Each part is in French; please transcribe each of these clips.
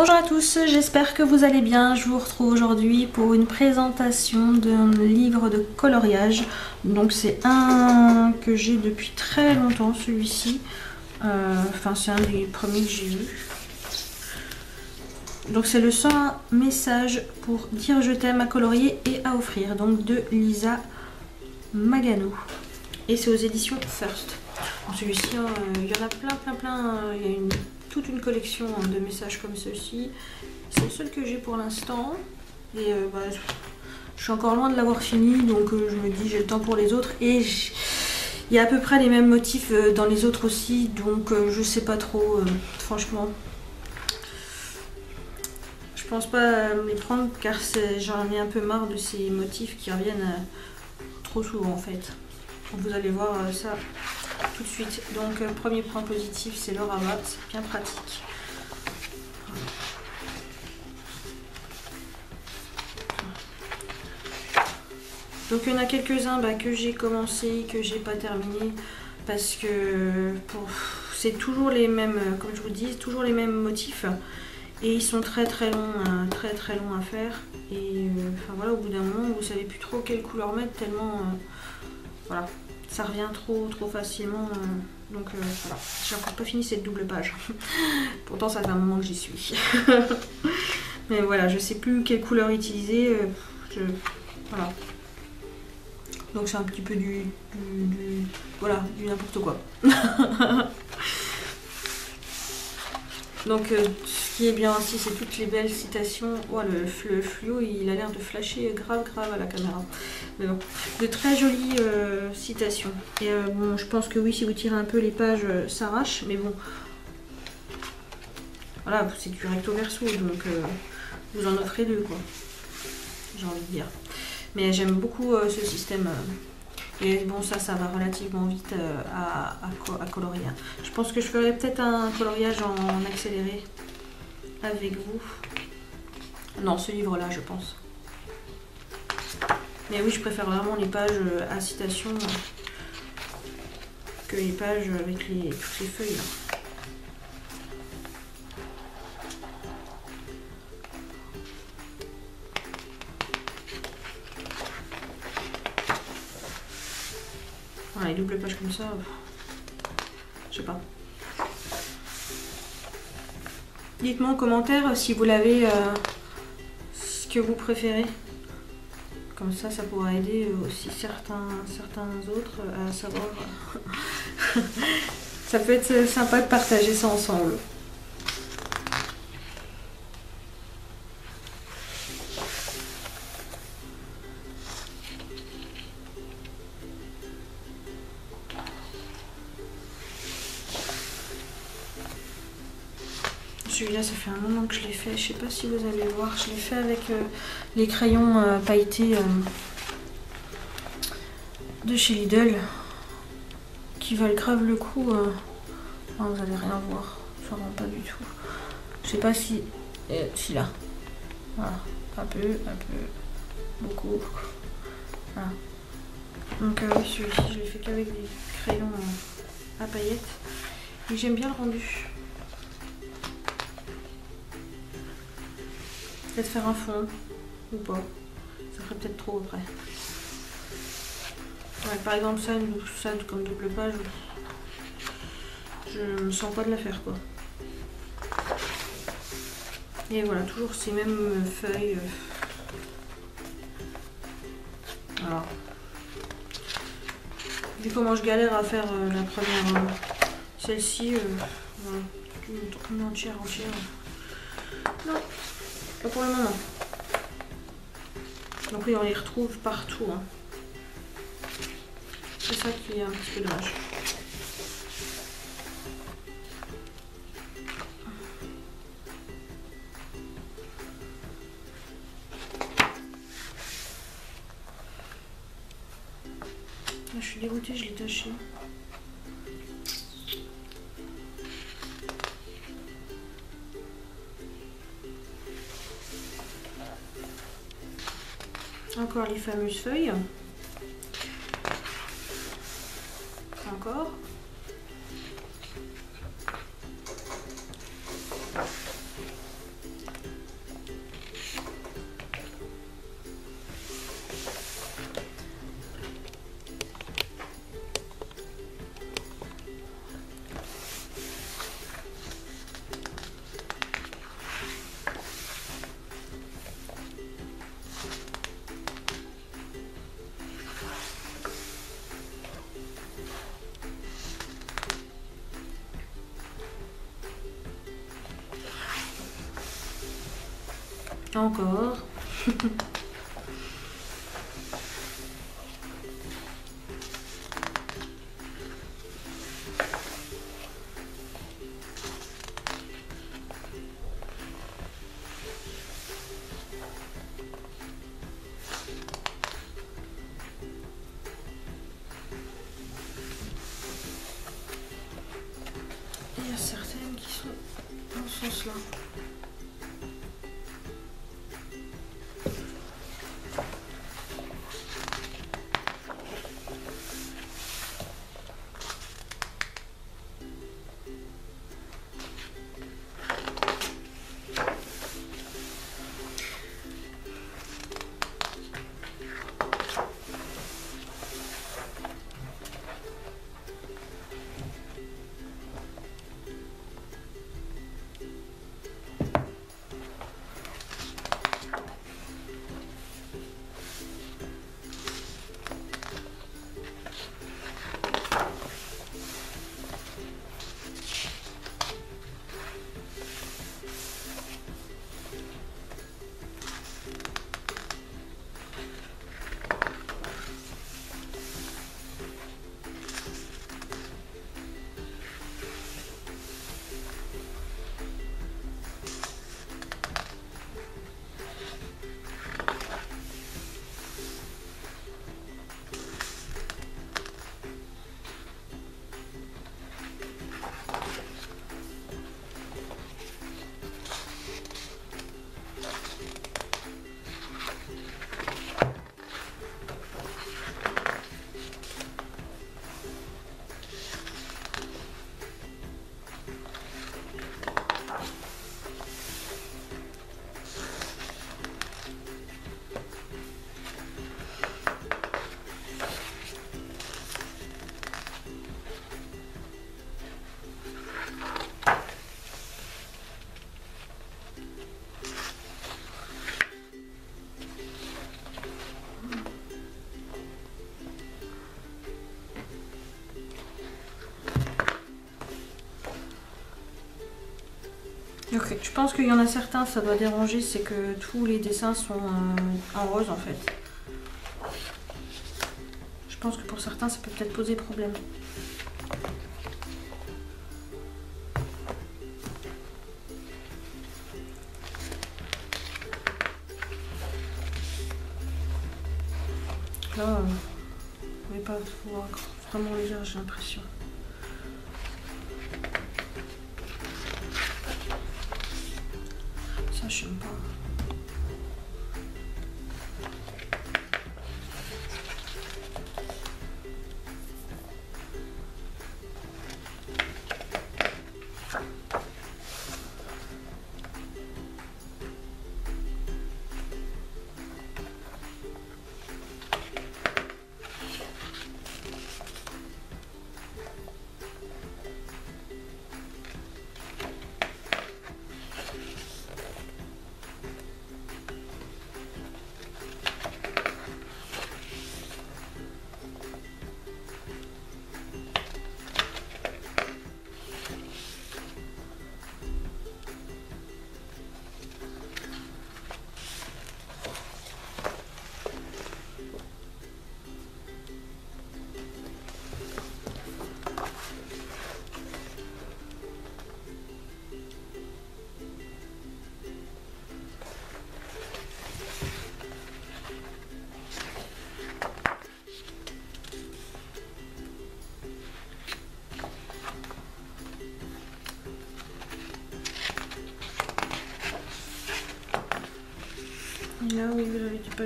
Bonjour à tous, j'espère que vous allez bien. Je vous retrouve aujourd'hui pour une présentation d'un livre de coloriage. Donc c'est un que j'ai depuis très longtemps, celui-ci. Euh, enfin c'est un des premiers que j'ai eu. Donc c'est le 100 messages pour dire je t'aime à colorier et à offrir. Donc de Lisa Magano. Et c'est aux éditions First. Celui-ci, euh, il y en a plein, plein, plein. Il y a une, toute une collection hein, de messages comme ceci. C'est le seul que j'ai pour l'instant. Et euh, bah, je suis encore loin de l'avoir fini, donc euh, je me dis j'ai le temps pour les autres. Et il y a à peu près les mêmes motifs dans les autres aussi, donc je sais pas trop, franchement. Je pense pas les prendre car j'en ai un peu marre de ces motifs qui reviennent trop souvent en fait. Vous allez voir ça tout de suite. Donc, euh, premier point positif, c'est le rabat. C'est bien pratique. Donc, il y en a quelques-uns bah, que j'ai commencé, que j'ai pas terminé. Parce que c'est toujours les mêmes, comme je vous dis, toujours les mêmes motifs. Et ils sont très très longs, très très longs à faire. Et euh, voilà, au bout d'un moment, vous savez plus trop quelle couleur mettre tellement... Euh, voilà, ça revient trop trop facilement. Euh, donc euh, voilà, j'ai encore pas fini cette double page. Pourtant ça fait un moment que j'y suis. Mais voilà, je sais plus quelle couleur utiliser. Euh, voilà. Donc c'est un petit peu du, du voilà, du n'importe quoi. Donc ce qui est bien aussi, c'est toutes les belles citations. Oh, le, fluo, il a l'air de flasher grave grave à la caméra. Mais bon, de très jolies euh, citations. Et euh, bon, je pense que oui, si vous tirez un peu les pages, ça arrache. Mais bon, voilà, c'est du recto verso, donc vous en offrez deux, quoi. J'ai envie de dire. Mais j'aime beaucoup ce système. Et bon, ça, ça va relativement vite euh, à, colorier. Je pense que je ferai peut-être un coloriage en accéléré avec vous. Non, ce livre-là, je pense. Mais oui, je préfère vraiment les pages à citation que les pages avec les, toutes les feuilles. les doubles pages comme ça, je sais pas. Dites-moi en commentaire si vous l'avez, euh, ce que vous préférez. Comme ça, ça pourra aider aussi certains, certains autres à savoir. ça peut être sympa de partager ça ensemble. Celui-là, ça fait un moment que je l'ai fait. Je sais pas si vous allez voir. Je l'ai fait avec euh, les crayons euh, pailletés euh, de chez Lidl. Qui valent grave le coup. vous allez rien voir. Rend pas du tout. Je sais pas si... si là. Voilà. Un peu, un peu. Beaucoup. Donc oui, celui-ci, je l'ai fait qu'avec des crayons à paillettes. Et j'aime bien le rendu. Peut-être faire un fond ou pas. Ça ferait peut-être trop après. par exemple ça, ça comme double page, je me sens pas de la faire quoi. Et voilà, toujours ces mêmes feuilles. Alors, vu comment je galère à faire euh, la première, euh, celle-ci, euh, entière, entière. Non. Pas pour le moment. Donc oui, on les retrouve partout. Hein. C'est ça qui est un petit peu dommage. je suis dégoûtée, je l'ai taché. Encore les fameuses feuilles. Encore. Encore. Il y a certaines qui sont dans ce sens-là. Je pense qu'il y en a certains, ça doit déranger, c'est que tous les dessins sont euh, en rose en fait. Je pense que pour certains, ça peut peut-être poser problème. Là, euh, on n'est pas vraiment légère, j'ai l'impression. Ça,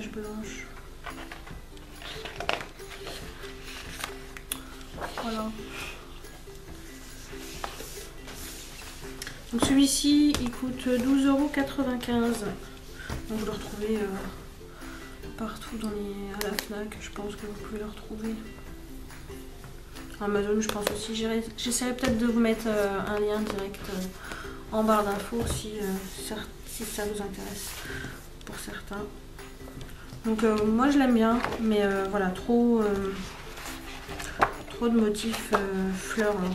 blanches. Voilà. Donc celui-ci, il coûte 12,95€. Donc vous le retrouvez euh, partout dans les, à la FNAC. Je pense que vous pouvez le retrouver. Amazon, je pense aussi. J'essaierai peut-être de vous mettre euh, un lien direct euh, en barre d'infos si ça vous intéresse pour certains. Donc moi je l'aime bien, mais voilà, trop, trop de motifs fleurs. hein.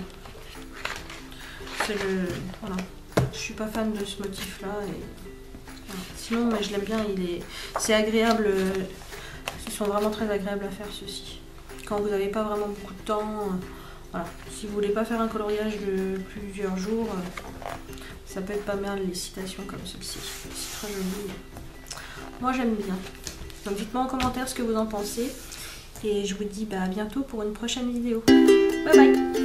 C'est le. Voilà. Je suis pas fan de ce motif là sinon, mais je l'aime bien. Il est, c'est agréable. euh, Ils sont vraiment très agréables à faire ceux-ci. Quand vous n'avez pas vraiment beaucoup de temps, euh, voilà. Si vous voulez pas faire un coloriage de plusieurs jours, euh, ça peut être pas mal les citations comme celle-ci. C'est très joli. Moi j'aime bien. Donc dites-moi en commentaire ce que vous en pensez. Et je vous dis bah, à bientôt pour une prochaine vidéo. Bye bye